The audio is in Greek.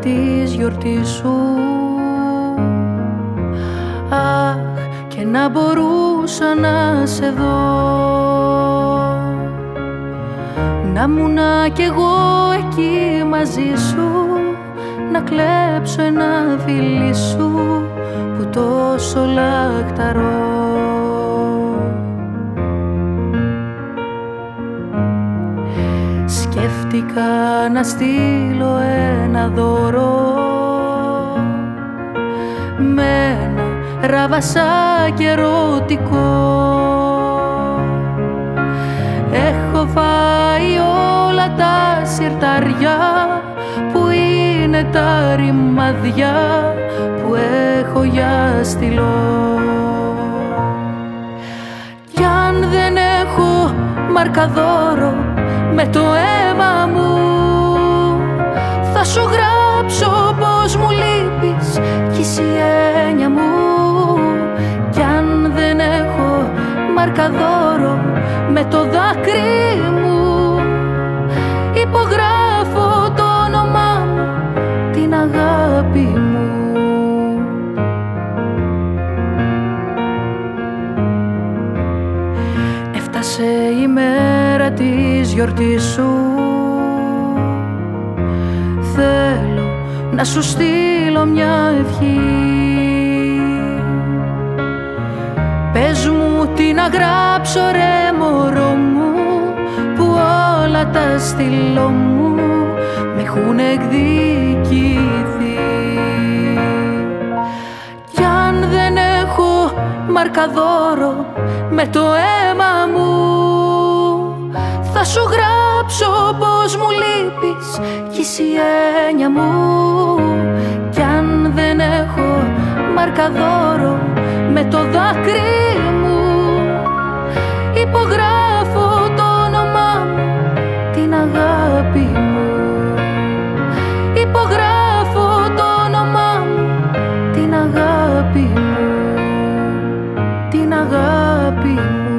της γιορτής σου. Αχ, και να μπορούσα να σε δω. Να μουνα κι εγώ εκεί μαζί σου Να κλέψω ένα φιλί σου που τόσο λαχταρώ Σκέφτηκα να στείλω ένα δώρο. Με ένα ραβασάκι ερωτικό. Έχω φάει όλα τα σιρταριά που είναι τα ρημαδιά που έχω για στυλό. Κι αν δεν έχω μαρκαδόρο με το αίμα μου. Θα σου γράψω πως μου λείπεις κι εσύ έννοια μου. Κι αν δεν έχω μαρκαδόρο με το δάκρυ μου υπογράφω Έφτασε η μέρα της γιορτής σου. Θέλω να σου στείλω μια ευχή. Πες μου τι να γράψω ρε μωρό μου Που όλα τα στυλό μου. Με έχουν εκδικηθεί μαρκαδόρο με το αίμα μου. Θα σου γράψω πως μου λείπεις κι εσύ έννοια μου. Κι αν δεν έχω μαρκαδόρο με το δάκρυ μου Υπογράφω dream